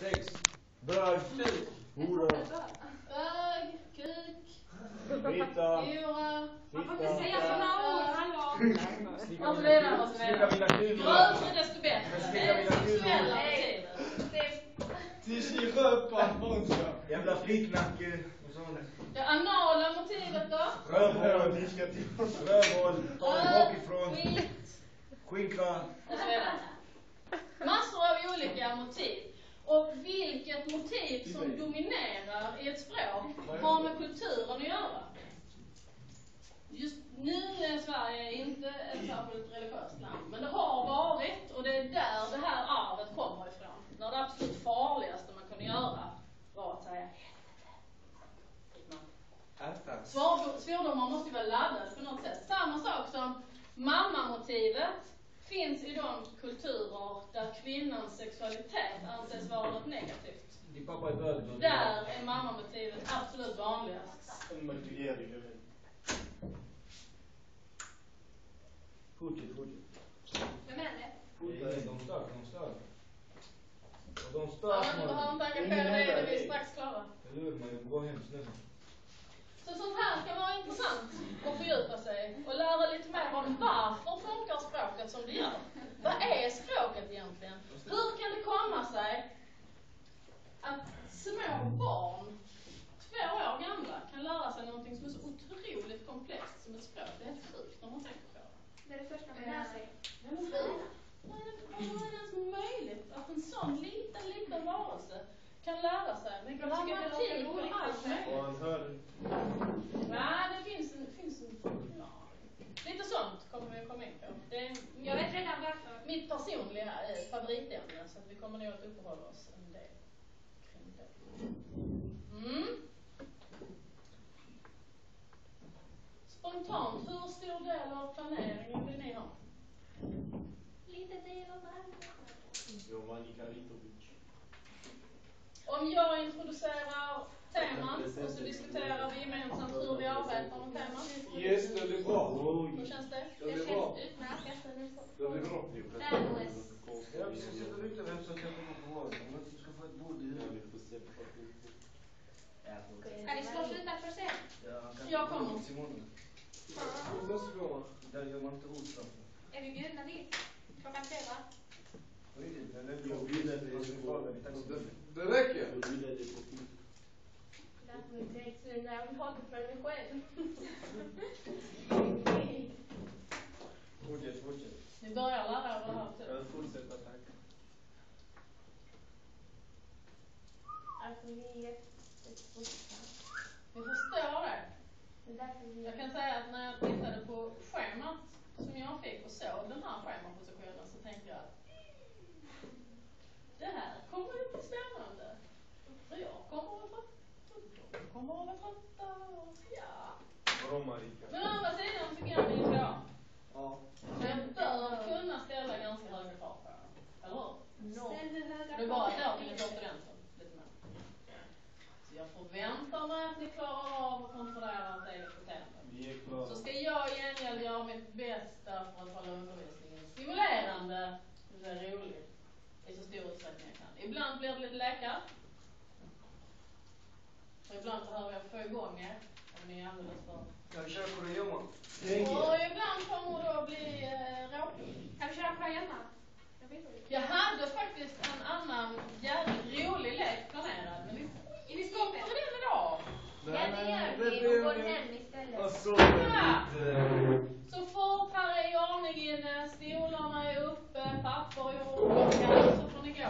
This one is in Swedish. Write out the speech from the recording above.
Sex. Bög. Hora. Bög, kuk, Fitta. hora. Man får inte säga sådana ord, hallå! Och så Slicka vidare. mina kulor. Grövre desto bättre. Det slicka är mina kulor. sexuella motivet. Tills röpa monster. Jävla flicknacke. Det anala motivet då? Rövhål. Rövhål. Mig bakifrån. Skit Skinka. och så vidare. Massor av olika motiv. Och vilket motiv som dominerar i ett språk har med kulturen att göra. Just nu är Sverige inte ett särskilt religiöst land, men det har varit och det är där det här arvet kommer ifrån. När det absolut farligaste man kunde göra var att säga. Svordom- Svordomar måste ju vara laddade på något sätt. Samma sak som mammamotivet finns i de kulturer kvinnans sexualitet anses vara något negativt. Där är mammamotivet absolut vanligast. Fortsätt, fortsätt. Vem är det? De stör, de stör. Och de Ja, stör men du behöver inte engagera dig i det, vi är strax klara. Eller hur? Men gå hem snälla. Så sånt här kan vara intressant att fördjupa sig och lära lite mer om varför funkar språket som det gör. Vad är språket egentligen? Hur komma sig att små barn, två år gamla, kan lära sig någonting som är så otroligt komplext som ett språk? Det är helt sjukt när man tänker på det. Det är det första man lär sig. Men hur? Vad är det- ens möjligt att en sån liten, liten varelse kan lära sig låter grammatik och allt möjligt? Nej, det finns en, finns en förklaring. Lite sånt kommer vi att komma in på. Det är Jag vet redan varför. mitt personliga eh, favoritämne, så vi kommer nog att uppehålla oss en del kring det. Mm. Spontant, hur stor del av planeringen vill ni ha? Lite del av varje. Giovanni Karitovic. Om jag introducerar temat och så diskuterar vi gemensamt hur vi arbetar med temat. Yes, det blir bra. Hur känns det? Det blir bra. utmärkt. Det blir bra. Världens. Ja, vi ska sitta lite vem som kan få på inte du ska få ett bord i huvudet. Ska vi slåss utanför sen? Jag kommer. Där gör man inte hotstraff. Är vi bjudna dit? Klockan tre va? Jag. Det räcker. Därför vi direkt nu när vi pratar för mig själv. Fortsätt, fortsätt. Ni börjar lära er det här typ. Jag fortsätter tack. Alltså vi är jättevuxna. Ni förstår det? Jag kan säga att när jag tittade på schemat som jag fick och såg den här schemapositionen så tänkte jag att det här kommer att bli spännande. För jag kommer att vara trött, de kommer att vara trötta och ja. Bra Marika. Men å andra sidan så går det ju så. Ja. Jag bör kunna ställa ganska höga krav på dem. Eller hur? Höga Det är bara ett år till ni får studenten. Lite mer. Så jag förväntar mig att ni klarar av att kontrollera ert eget beteende. Vi är klara. Så ska jag i gengäld göra mitt bästa för att hålla undervisningen stimulerande, det är roligt, i så stor utsträckning jag kan. Ibland blir det lite lekar. Och ibland behöver jag få igång er, kan vi köra på kurragömma? Och ibland kommer det att bli eh, råbild. Kan vi köra på skenar? Jag hade faktiskt en annan jävligt rolig lek planerad, men vi, vi skapar den idag. Nej, det gör vi. Vi går hem istället. Så ja. Så får Per i ordning inne, stolarna är uppe, papper i ordning, så får ni gå.